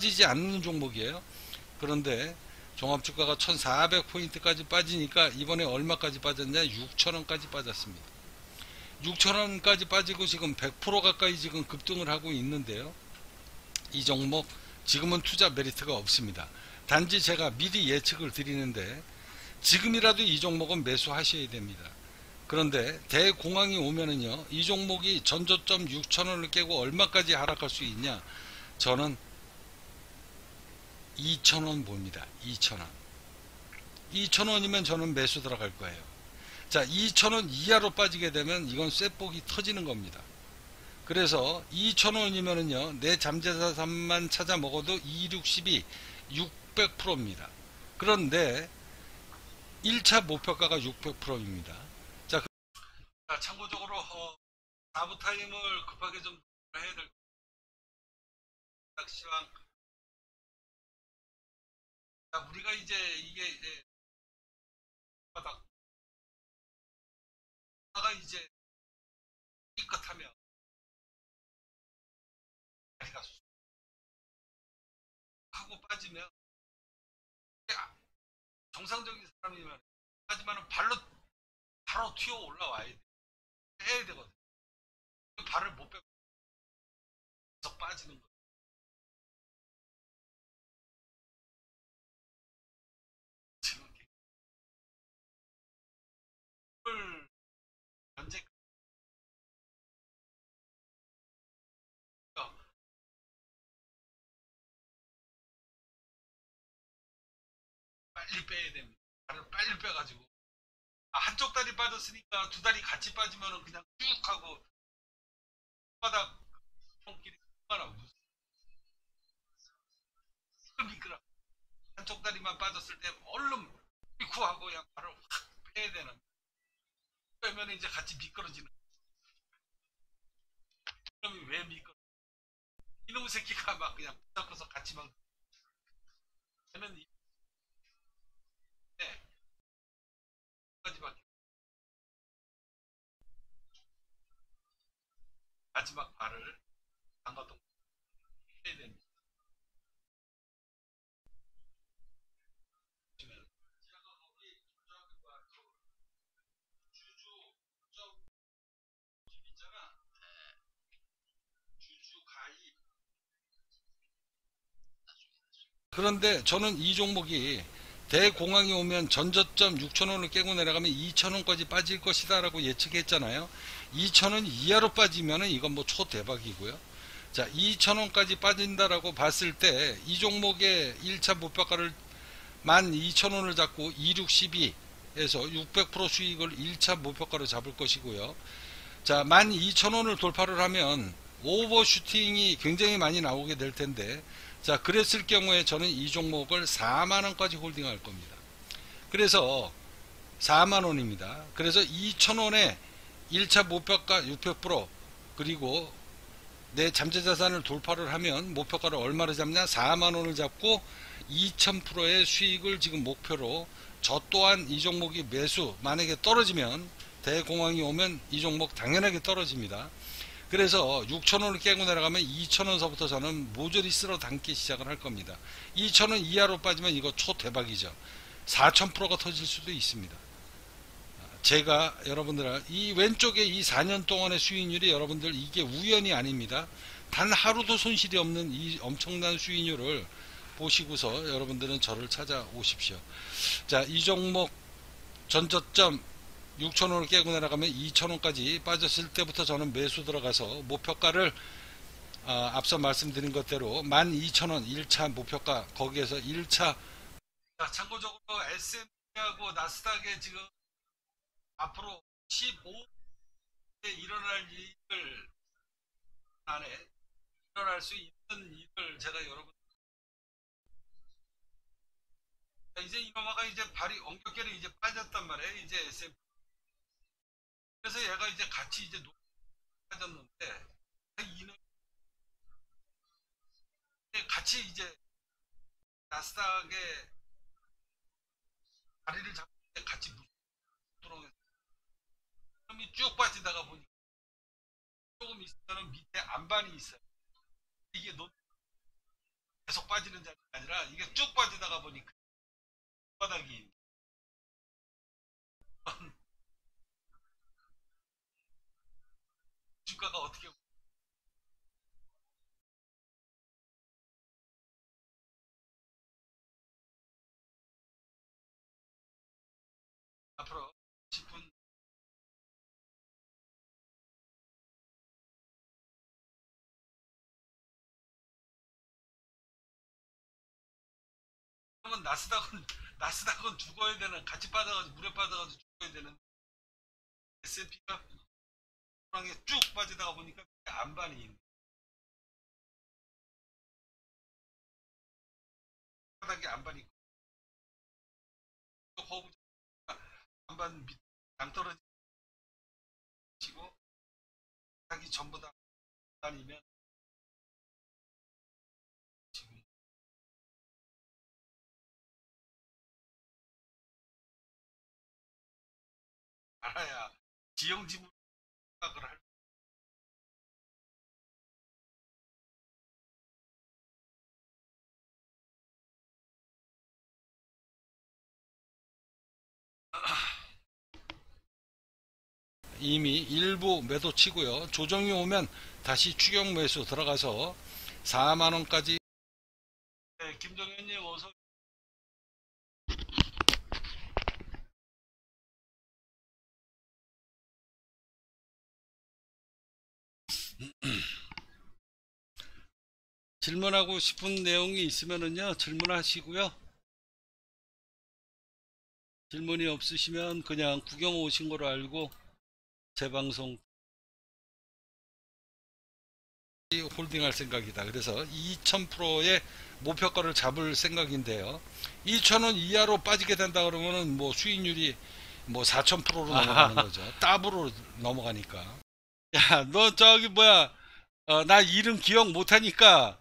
빠지지 않는 종목이에요. 그런데 종합주가가 1400포인트까지 빠지니까 이번에 얼마까지 빠졌냐? 6천원까지 빠졌습니다. 6천원까지 빠지고 지금 100% 가까이 지금 급등을 하고 있는데요. 이 종목 지금은 투자 메리트가 없습니다. 단지 제가 미리 예측을 드리는데 지금이라도 이 종목은 매수하셔야 됩니다. 그런데 대공황이 오면은요 이 종목이 전저점 6천원을 깨고 얼마까지 하락할 수 있냐 저는 2천원 봅니다. 2천원. 2천원이면 저는 매수 들어갈 거예요. 자 2천원 이하로 빠지게 되면 이건 쇠폭이 터지는 겁니다. 그래서 2천원이면은요 내 잠재자산만 찾아 먹어도 2612 600%입니다. 그런데 1차 목표가가 600%입니다. 자, 참고적으로 어, 4부 타임을 급하게 좀 해야 될 자, 우리가 이제 이게 이제 바닥 가 이제 삐끗하면 다리가 하고 빠지면 정상적인 사람이면 하지만은 발로 바로 튀어 올라와야 돼. 빼야 되거든. 발을 못 빼고 계속 빠지는 거. 빨리 빼야 됩니다. 발을 빨리 빼가지고. 아, 한쪽 다리 빠졌으니까 두 다리 같이 빠지면은 그냥 쭉 하고 바닥 손길이 얼마나 미끄러 한쪽 다리만 빠졌을 때 얼른 미쿠하고 그냥 바로 확 빼야 되는. 빼면 이제 같이 미끄러지는. 그러면 왜 미끄러? 이놈의 새끼가 막 그냥 붙잡고서 같이 막. 되면 네. 까지밖에 마지막 발을 담가동 해야 됩니다. 그런데 저는 이 종목이 대공황이 오면 전저점 6천원을 깨고 내려가면 2천원까지 빠질 것이다 라고 예측했잖아요. 2천원 이하로 빠지면 이건 뭐 초대박이고요. 자 2천원까지 빠진다라고 봤을 때 이 종목의 1차 목표가를 12,000원을 잡고 2612에서 600% 수익을 1차 목표가로 잡을 것이고요. 자 12,000원을 돌파를 하면 오버슈팅이 굉장히 많이 나오게 될 텐데 자 그랬을 경우에 저는 이 종목을 4만원까지 홀딩할 겁니다. 그래서 4만원입니다. 그래서 2천원에 1차 목표가 600% 그리고 내 잠재자산을 돌파를 하면 목표가를 얼마를 잡냐? 4만원을 잡고 2000%의 수익을 지금 목표로 저 또한 이 종목이 매수 만약에 떨어지면 대공황이 오면 이 종목 당연하게 떨어집니다 그래서 6천원을 깨고 내려가면 2천원서부터 저는 모조리 쓸어 담기 시작을 할 겁니다. 2천원 이하로 빠지면 이거 초대박이죠. 4천프로가 터질 수도 있습니다. 제가 여러분들 이 왼쪽에 이 4년 동안의 수익률이 여러분들 이게 우연이 아닙니다. 단 하루도 손실이 없는 이 엄청난 수익률을 보시고서 여러분들은 저를 찾아오십시오. 자, 이 종목 전저점 6천원을 깨고 내려가면 2천원까지 빠졌을 때부터 저는 매수 들어가서 목표가를 어, 앞서 말씀드린 것대로 12,000원 1차 목표가 거기에서 1차 자, 참고적으로 S&P하고 나스닥에 지금 앞으로 15에 일어날 일을 안에 일어날 수 있는 일을 제가 여러분 이제 이마마가 이제 발이 엉겹결이 이제 빠졌단 말이에요. 이제 S&P 그래서 얘가 이제 같이 이제 높아졌는데 이는 같이 이제 나스닥에 다리를 잡고 같이 들어오는 그럼이 쭉 빠지다가 보니까 조금 있으면 밑에 안반이 있어요. 이게 높 계속 빠지는 자리가 아니라 이게 쭉 빠지다가 보니까 바닥이 주가가 어떻게 앞으로 10분 그러면 나스닥은 나스닥은 죽어야 되는 같이 빠져가지고 물에 빠져가지고 죽어야 되는 S&P가 상에 쭉 빠지다가 보니까 안반이. 바닥에 안반이 허브 안반 밑 양떨어지고 바닥이 전부 다 지금 알아야 지형지물 생각을 할 이미 일부 매도 치고요. 조정이 오면 다시 추격 매수 들어가서 4만원까지 네, 김정현님 어서 질문하고 싶은 내용이 있으면은요 질문하시고요. 질문이 없으시면 그냥 구경 오신 거로 알고 재방송 holding할 생각이다. 그래서 2000%의 목표가를 잡을 생각인데요. 2000원 이하로 빠지게 된다 그러면은 뭐 수익률이 뭐 4000%로 넘어가는 거죠. 더블로 넘어가니까. 야 너 저기 뭐야? 어, 나 이름 기억 못하니까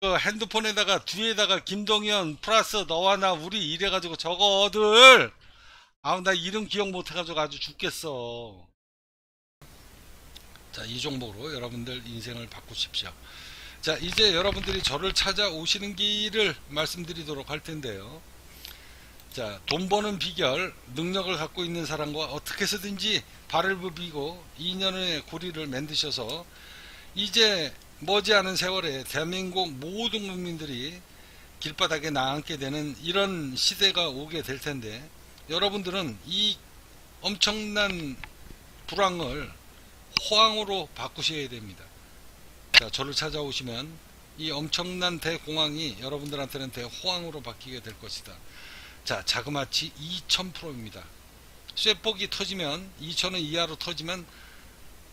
그 핸드폰에다가 뒤에다가 김동현 플러스 너와 나 우리 이래가지고 저거들. 아우 나 이름 기억 못해가지고 아주 죽겠어. 자이 종목으로 여러분들 인생을 바꾸십시오. 자 이제 여러분들이 저를 찾아오시는 길을 말씀드리도록 할 텐데요. 자 돈 버는 비결 능력을 갖고 있는 사람과 어떻게 해서든지 발을 부비고 2년의 고리를 만드셔서 이제 머지않은 세월에 대한민국 모든 국민들이 길바닥에 나앉게 되는 이런 시대가 오게 될 텐데 여러분들은 이 엄청난 불황을 호황으로 바꾸셔야 됩니다. 자, 저를 찾아오시면 이 엄청난 대공황이 여러분들한테는 대호황으로 바뀌게 될 것이다. 자, 자그마치 2000%입니다. 쇠폭이 터지면 2000원 이하로 터지면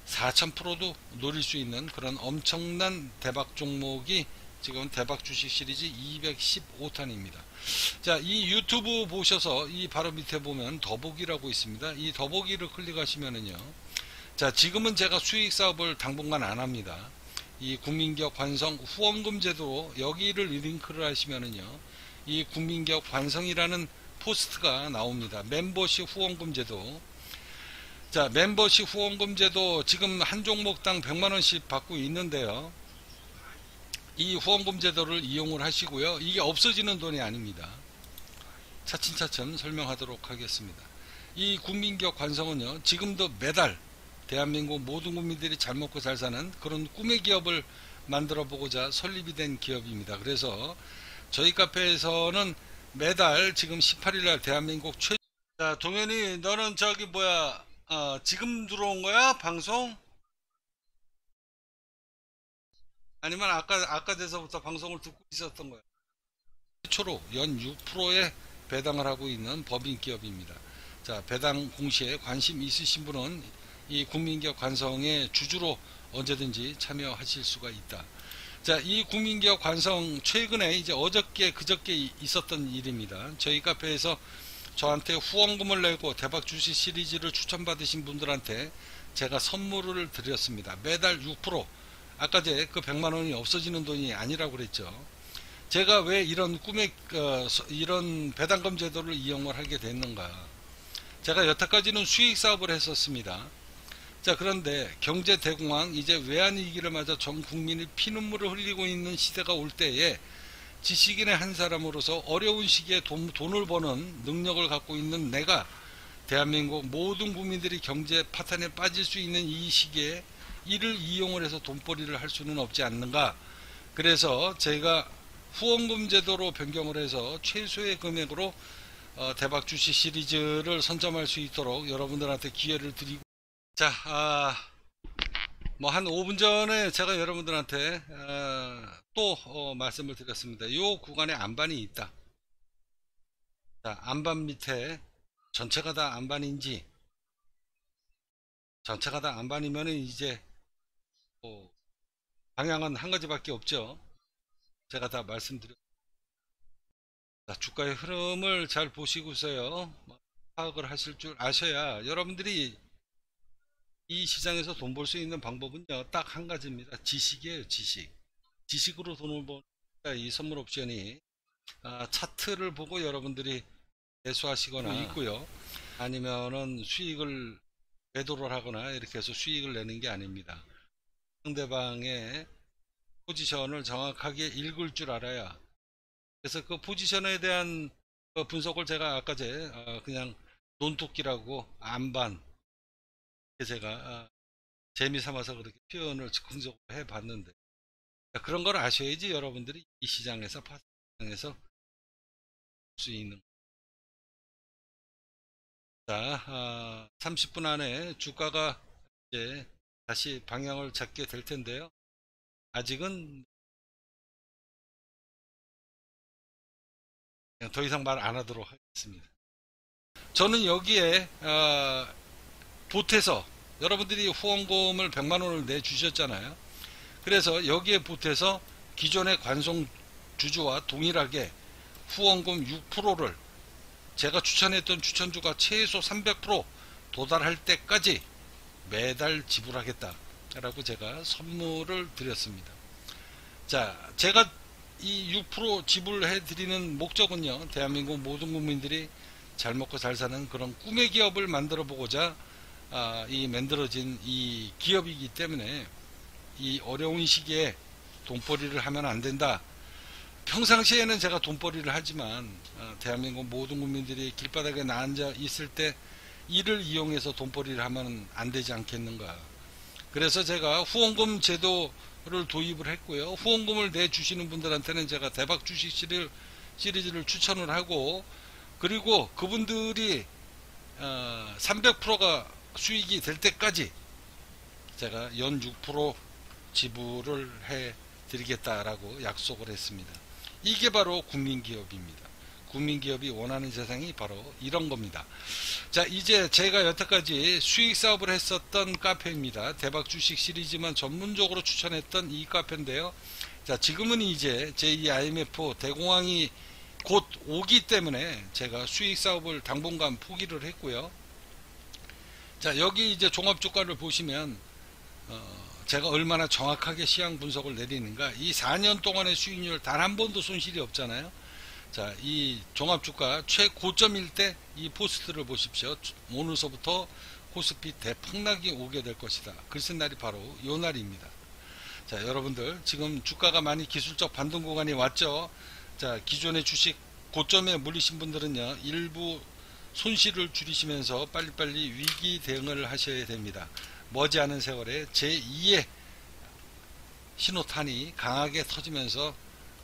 4000%도 노릴 수 있는 그런 엄청난 대박 종목이 지금 대박 주식 시리즈 215탄입니다. 자, 이 유튜브 보셔서 이 바로 밑에 보면 더보기라고 있습니다. 이 더보기를 클릭하시면은요. 자, 지금은 제가 수익 사업을 당분간 안 합니다. 이 국민기업 관성 후원금 제도 여기를 링크를 하시면은요. 이 국민기업 관성이라는 포스트가 나옵니다. 멤버십 후원금 제도. 자, 멤버십 후원금 제도 지금 한 종목당 100만원씩 받고 있는데요. 이 후원금 제도를 이용을 하시고요. 이게 없어지는 돈이 아닙니다. 차츰차츰 설명하도록 하겠습니다. 이 국민기업 관성은요. 지금도 매달 대한민국 모든 국민들이 잘 먹고 잘 사는 그런 꿈의 기업을 만들어 보고자 설립이 된 기업입니다. 그래서 저희 카페에서는 매달 지금 18일날 대한민국 최 자, 동현이 너는 저기 뭐야 어, 지금 들어온 거야 방송? 아니면 아까 아까 돼서부터 방송을 듣고 있었던 거야? 최초로 연 6%의 배당을 하고 있는 법인 기업입니다. 자 배당 공시에 관심 있으신 분은 이 국민기업 관성의 주주로 언제든지 참여하실 수가 있다. 자, 이 국민기업 관성 최근에 이제 어저께 그저께 있었던 일입니다. 저희 카페에서 저한테 후원금을 내고 대박 주식 시리즈를 추천받으신 분들한테 제가 선물을 드렸습니다. 매달 6% 아까 제 그 100만 원이 없어지는 돈이 아니라고 그랬죠. 제가 왜 이런 꿈의 어, 이런 배당금 제도를 이용을 하게 됐는가? 제가 여태까지는 수익 사업을 했었습니다. 자, 그런데 경제 대공황, 이제 외환 위기를 맞아 전 국민이 피눈물을 흘리고 있는 시대가 올 때에 지식인의 한 사람으로서 어려운 시기에 돈, 돈을 버는 능력을 갖고 있는 내가 대한민국 모든 국민들이 경제 파탄에 빠질 수 있는 이 시기에 이를 이용을 해서 돈벌이를 할 수는 없지 않는가. 그래서 제가 후원금 제도로 변경을 해서 최소의 금액으로 어, 대박 주식 시리즈를 선점할 수 있도록 여러분들한테 기회를 드리고 자, 아, 뭐 한 5분 전에 제가 여러분들한테 아, 또 어, 말씀을 드렸습니다. 이 구간에 안반이 있다. 자, 안반 밑에 전체가 다 안반인지 전체가 다 안반이면 이제 뭐 방향은 한 가지밖에 없죠. 제가 다 말씀드렸. 자, 주가의 흐름을 잘 보시고서요. 뭐 파악을 하실 줄 아셔야 여러분들이 이 시장에서 돈 벌 수 있는 방법은요. 딱 한 가지입니다. 지식이에요. 지식. 지식으로 돈을 버는 이 선물 옵션이 아, 차트를 보고 여러분들이 매수하시거나 있고요. 아니면은 수익을 매도를 하거나 이렇게 해서 수익을 내는 게 아닙니다. 상대방의 포지션을 정확하게 읽을 줄 알아야 그래서 그 포지션에 대한 그 분석을 제가 아까 제 어, 그냥 논토끼라고 안반 제가 아, 재미 삼아서 그렇게 표현을 즉흥적으로 해 봤는데 그런 걸 아셔야지 여러분들이 이 시장에서 파시장에서 수 있는 자, 아, 30분 안에 주가가 이제 다시 방향을 잡게 될 텐데요. 아직은 더 이상 말 안 하도록 하겠습니다. 저는 여기에 어, 보태서 여러분들이 후원금을 100만 원을 내주셨잖아요. 그래서 여기에 보태서 기존의 관송 주주와 동일하게 후원금 6%를 제가 추천했던 추천주가 최소 300% 도달할 때까지 매달 지불하겠다라고 제가 선물을 드렸습니다. 자, 제가 이 6% 지불해 드리는 목적은요. 대한민국 모든 국민들이 잘 먹고 잘 사는 그런 꿈의 기업을 만들어 보고자 아, 이 만들어진 이 기업이기 때문에 이 어려운 시기에 돈벌이를 하면 안 된다. 평상시에는 제가 돈벌이를 하지만 어, 대한민국 모든 국민들이 길바닥에 앉아 있을 때 이를 이용해서 돈벌이를 하면 안 되지 않겠는가. 그래서 제가 후원금 제도를 도입을 했고요. 후원금을 내주시는 분들한테는 제가 대박 주식 시리즈를 추천을 하고 그리고 그분들이 300%가 어, 수익이 될 때까지 제가 연 6% 지불을 해 드리겠다라고 약속을 했습니다. 이게 바로 국민기업입니다. 국민기업이 원하는 세상이 바로 이런 겁니다. 자, 이제 제가 여태까지 수익 사업을 했었던 카페입니다. 대박 주식 시리즈만 전문적으로 추천했던 이 카페인데요. 자, 지금은 이제 제2 IMF 대공황이 곧 오기 때문에 제가 수익 사업을 당분간 포기를 했고요. 자, 여기 이제 종합주가를 보시면, 어, 제가 얼마나 정확하게 시향 분석을 내리는가. 이 4년 동안의 수익률 단 한 번도 손실이 없잖아요. 자 이 종합주가 최고점일 때 이 포스트를 보십시오. 오늘서부터 코스피 대폭락이 오게 될 것이다. 글쓴 날이 바로 요 날입니다. 자 여러분들 지금 주가가 많이 기술적 반등 구간이 왔죠? 자 기존의 주식 고점에 물리신 분들은요 일부 손실을 줄이시면서 빨리빨리 위기 대응을 하셔야 됩니다 머지않은 세월에 제2의 신호탄이 강하게 터지면서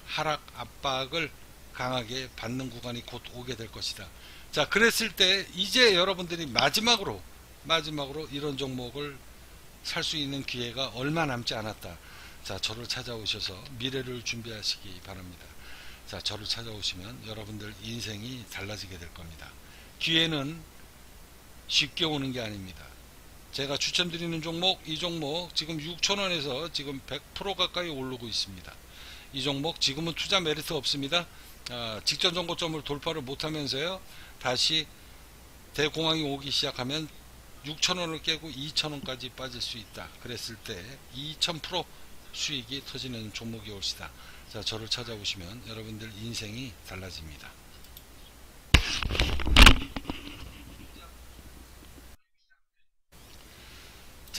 하락 압박을 강하게 받는 구간이 곧 오게 될 것이다. 자, 그랬을 때 이제 여러분들이 마지막으로 마지막으로 이런 종목을 살 수 있는 기회가 얼마 남지 않았다. 자, 저를 찾아오셔서 미래를 준비하시기 바랍니다. 자, 저를 찾아오시면 여러분들 인생이 달라지게 될 겁니다. 기회는 쉽게 오는 게 아닙니다. 제가 추천드리는 종목 이 종목 지금 6천원에서 지금 100% 가까이 오르고 있습니다. 이 종목 지금은 투자 메리트 없습니다. 아, 직전 정고점을 돌파를 못하면서요. 다시 대공황이 오기 시작하면 6천원을 깨고 2천원까지 빠질 수 있다. 그랬을 때 2000% 수익이 터지는 종목이 올시다. 자 저를 찾아오시면 여러분들 인생이 달라집니다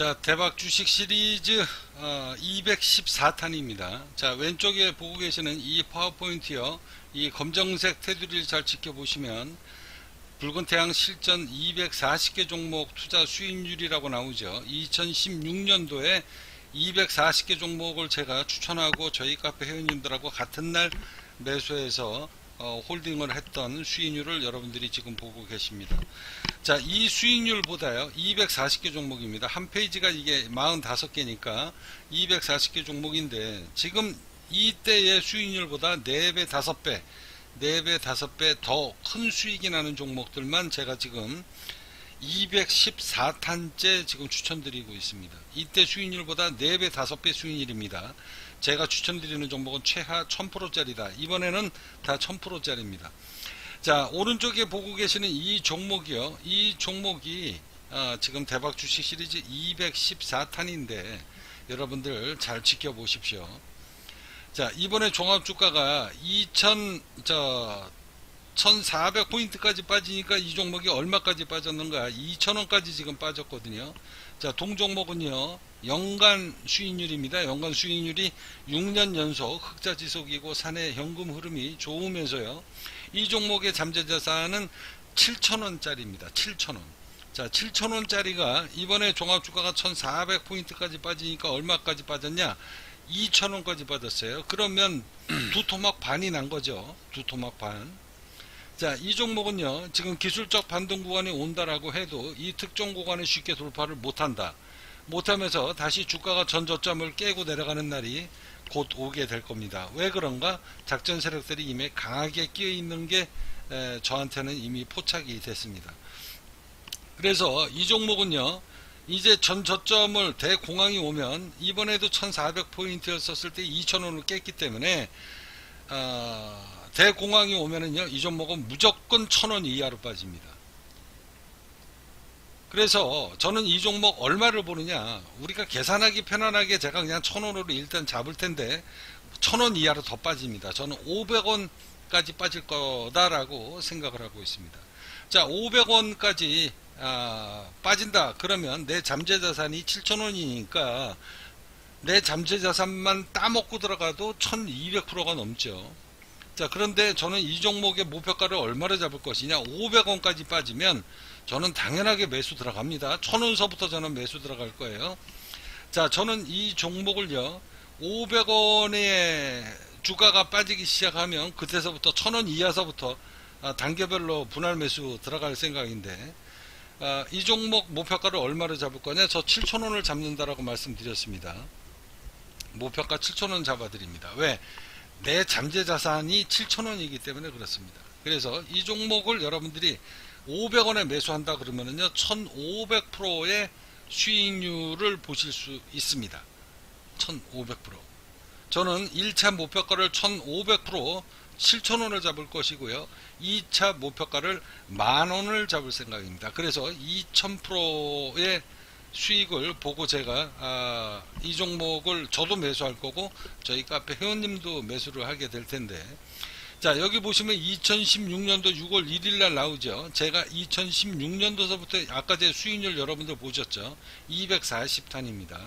자, 대박 주식 시리즈 어, 214탄입니다. 자, 왼쪽에 보고 계시는 이 파워포인트요. 이 검정색 테두리를 잘 지켜보시면 붉은 태양 실전 240개 종목 투자 수익률이라고 나오죠. 2016년도에 240개 종목을 제가 추천하고 저희 카페 회원님들하고 같은 날 매수해서 어, 홀딩을 했던 수익률을 여러분들이 지금 보고 계십니다. 자, 이 수익률보다요, 240개 종목입니다. 한 페이지가 이게 45개니까 240개 종목인데, 지금 이때의 수익률보다 4배, 5배, 4배, 5배 더 큰 수익이 나는 종목들만 제가 지금 214탄째 지금 추천드리고 있습니다. 이때 수익률보다 4배, 5배 수익률입니다. 제가 추천드리는 종목은 최하 1000%짜리다. 이번에는 다 1000%짜리입니다. 자, 오른쪽에 보고 계시는 이 종목이요. 이 종목이 어, 지금 대박 주식 시리즈 214탄인데 여러분들 잘 지켜보십시오. 자, 이번에 종합주가가 2000, 저, 1400포인트까지 빠지니까 이 종목이 얼마까지 빠졌는가? 2000원까지 지금 빠졌거든요. 자, 동종목은요, 연간 수익률입니다. 연간 수익률이 6년 연속 흑자 지속이고 사내 현금 흐름이 좋으면서요. 이 종목의 잠재자산은 7천원짜리입니다. 7천원. 자, 7천원짜리가 이번에 종합주가가 1400포인트까지 빠지니까 얼마까지 빠졌냐? 2천원까지 빠졌어요. 그러면 두 토막 반이 난 거죠. 두 토막 반. 자, 이 종목은요, 지금 기술적 반등 구간이 온다라고 해도 이 특정 구간에 쉽게 돌파를 못한다. 못하면서 다시 주가가 전 저점을 깨고 내려가는 날이 곧 오게 될 겁니다. 왜 그런가? 작전 세력들이 이미 강하게 끼어 있는 게 에, 저한테는 이미 포착이 됐습니다. 그래서 이 종목은요, 이제 전 저점을 대공황이 오면 이번에도 1400포인트였었을 때 2000원을 깼기 때문에 어, 대공황이 오면은요 이 종목은 무조건 1000원 이하로 빠집니다. 그래서 저는 이 종목 얼마를 보느냐 우리가 계산하기 편안하게 제가 그냥 1000원으로 일단 잡을 텐데 1000원 이하로 더 빠집니다. 저는 500원까지 빠질 거다라고 생각을 하고 있습니다. 자 500원까지 아, 빠진다 그러면 내 잠재자산이 7천원이니까 내 잠재자산만 따먹고 들어가도 1200%가 넘죠 자 그런데 저는 이 종목의 목표가를 얼마를 잡을 것이냐 500원까지 빠지면 저는 당연하게 매수 들어갑니다. 1000원서부터 저는 매수 들어갈 거예요. 자 저는 이 종목을요 500원의 주가가 빠지기 시작하면 그때서부터 1000원 이하서부터 아, 단계별로 분할 매수 들어갈 생각인데 아, 이 종목 목표가를 얼마를 잡을 거냐? 저 7천원을 잡는다라고 말씀드렸습니다. 목표가 7천원 잡아드립니다. 왜? 내 잠재 자산이 7천원이기 때문에 그렇습니다. 그래서 이 종목을 여러분들이 500원에 매수한다 그러면은요 1500%의 수익률을 보실 수 있습니다. 1500% 저는 1차 목표가를 1500% 7천원을 잡을 것이고요. 2차 목표가를 만원을 잡을 생각입니다. 그래서 2000%의 수익을 보고 제가 아, 이 종목을 저도 매수할 거고 저희 카페 회원님도 매수를 하게 될 텐데 자 여기 보시면 2016년도 6월 1일 날 나오죠. 제가 2016년도서부터 아까 제 수익률 여러분들 보셨죠? 240탄입니다.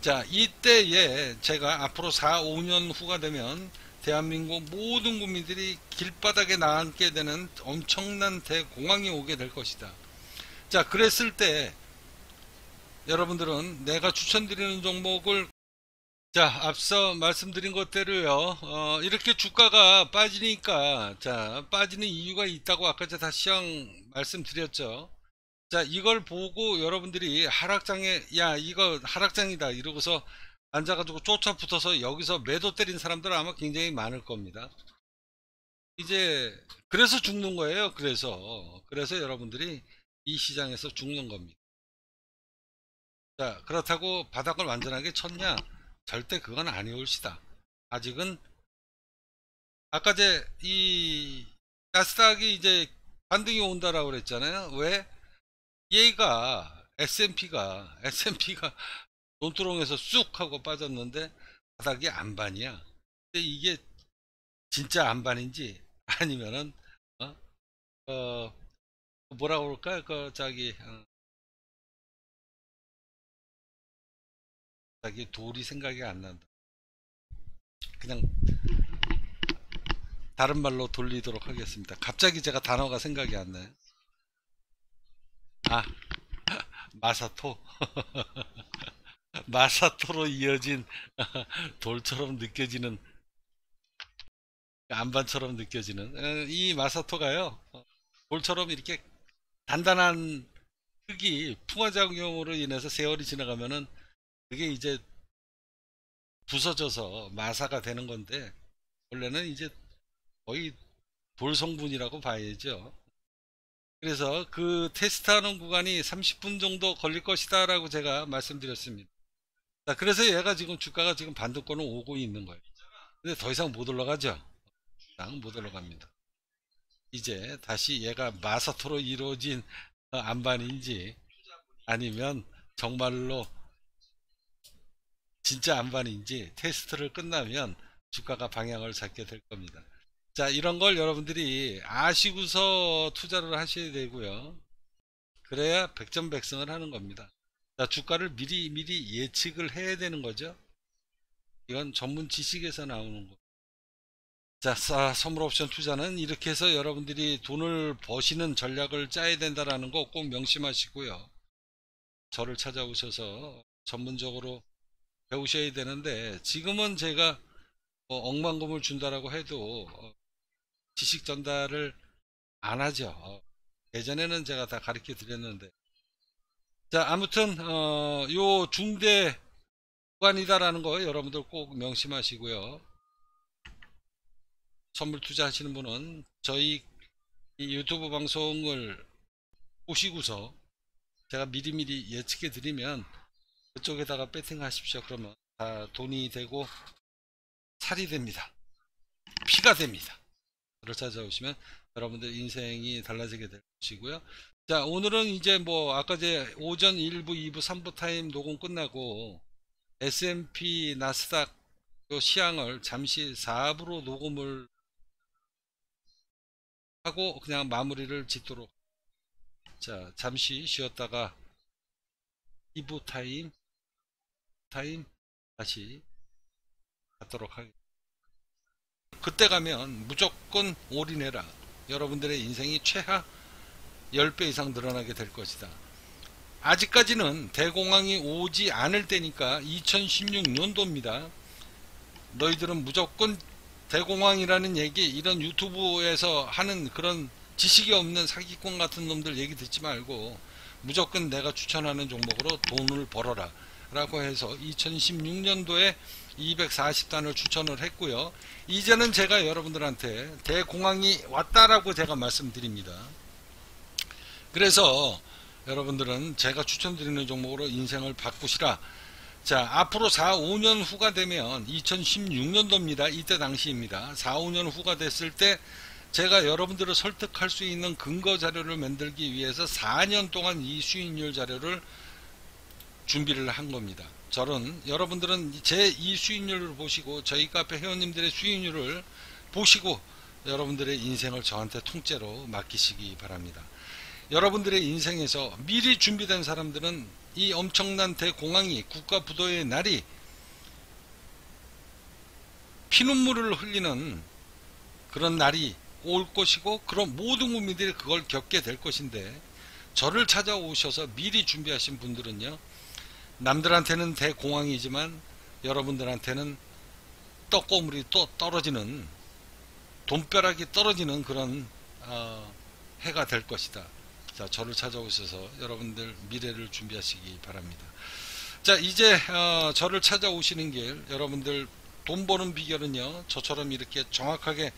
자 이때에 제가 앞으로 4 5년 후가 되면 대한민국 모든 국민들이 길바닥에 나앉게 되는 엄청난 대공황이 오게 될 것이다. 자, 그랬을 때 여러분들은 내가 추천드리는 종목을 자, 앞서 말씀드린 것대로요. 어, 이렇게 주가가 빠지니까 자, 빠지는 이유가 있다고 아까 제가 다시 한 말씀드렸죠. 자, 이걸 보고 여러분들이 하락장에 야, 이거 하락장이다 이러고서 앉아가지고 쫓아 붙어서 여기서 매도 때린 사람들 아마 굉장히 많을 겁니다. 이제 그래서 죽는 거예요. 그래서 그래서 여러분들이 이 시장에서 죽는 겁니다. 자 그렇다고 바닥을 완전하게 쳤냐? 절대 그건 아니올시다. 아직은 아까 제 이 나스닥이 이제 반등이 온다라고 그랬잖아요. 왜? 얘가 S&P가 S&P가 논두렁에서 쑥 하고 빠졌는데 바닥이 안반이야. 근데 이게 진짜 안반인지 아니면은 어, 어 뭐라 그럴까? 그 저기 어, 자기 돌이 생각이 안 난다. 그냥 다른 말로 돌리도록 하겠습니다. 갑자기 제가 단어가 생각이 안 나요. 아, 마사토. 마사토로 이어진 돌처럼 느껴지는 안반처럼 느껴지는 에, 이 마사토가요 돌처럼 이렇게 단단한 흙이 풍화작용으로 인해서 세월이 지나가면은 그게 이제 부서져서 마사가 되는 건데 원래는 이제 거의 돌 성분이라고 봐야죠. 그래서 그 테스트하는 구간이 30분 정도 걸릴 것이다 라고 제가 말씀드렸습니다. 자, 그래서 얘가 지금 주가가 지금 반도권을 오고 있는 거예요. 근데 더 이상 못 올라가죠. 못 올라갑니다. 이제 다시 얘가 마사토로 이루어진 어, 안반인지 아니면 정말로 진짜 안반인지 테스트를 끝나면 주가가 방향을 잡게 될 겁니다. 자, 이런 걸 여러분들이 아시고서 투자를 하셔야 되고요. 그래야 백전백승을 하는 겁니다. 자, 주가를 미리 미리 예측을 해야 되는 거죠. 이건 전문 지식에서 나오는 거. 자, 선물 옵션 투자는 이렇게 해서 여러분들이 돈을 버시는 전략을 짜야 된다라는 거 꼭 명심하시고요. 저를 찾아오셔서 전문적으로 배우셔야 되는데 지금은 제가 뭐 억만금을 준다라고 해도 어, 지식 전달을 안 하죠. 어, 예전에는 제가 다 가르쳐 드렸는데 자 아무튼 어, 요 중대 구간이다라는 거 여러분들 꼭 명심하시고요. 선물 투자하시는 분은 저희 유튜브 방송을 보시고서 제가 미리미리 예측해 드리면 그쪽에다가 배팅 하십시오. 그러면 다 돈이 되고 살이 됩니다. 피가 됩니다. 저를 찾아오시면 여러분들 인생이 달라지게 될 것이고요. 자, 오늘은 이제 뭐 아까 제 오전 1부, 2부, 3부 타임 녹음 끝나고 S&P 나스닥 요 시황을 잠시 4부로 녹음을 하고 그냥 마무리를 짓도록 자 잠시 쉬었다가 2부 타임 타임 다시 갖도록 하겠습니다. 그때 가면 무조건 올인해라. 여러분들의 인생이 최하 10배 이상 늘어나게 될 것이다. 아직까지는 대공황이 오지 않을 때니까 2016년도입니다. 너희들은 무조건 대공황이라는 얘기 이런 유튜브에서 하는 그런 지식이 없는 사기꾼 같은 놈들 얘기 듣지 말고 무조건 내가 추천하는 종목으로 돈을 벌어라 라고 해서 2016년도에 240단을 추천을 했고요 이제는 제가 여러분들한테 대공황이 왔다라고 제가 말씀드립니다 그래서 여러분들은 제가 추천드리는 종목으로 인생을 바꾸시라 자 앞으로 4, 5년 후가 되면 2016년도입니다. 이때 당시입니다. 4, 5년 후가 됐을 때 제가 여러분들을 설득할 수 있는 근거 자료를 만들기 위해서 4년 동안 이 수익률 자료를 준비를 한 겁니다. 저는 여러분들은 제 이 수익률을 보시고 저희 카페 회원님들의 수익률을 보시고 여러분들의 인생을 저한테 통째로 맡기시기 바랍니다. 여러분들의 인생에서 미리 준비된 사람들은 이 엄청난 대공황이 국가 부도의 날이 피눈물을 흘리는 그런 날이 올 것이고 그런 모든 국민들이 그걸 겪게 될 것인데 저를 찾아오셔서 미리 준비하신 분들은요 남들한테는 대공황이지만 여러분들한테는 떡고물이 또 떨어지는 돈벼락이 떨어지는 그런 어, 해가 될 것이다 자, 저를 찾아오셔서 여러분들 미래를 준비하시기 바랍니다. 자, 이제 어, 저를 찾아오시는 길 여러분들 돈 버는 비결은요. 저처럼 이렇게 정확하게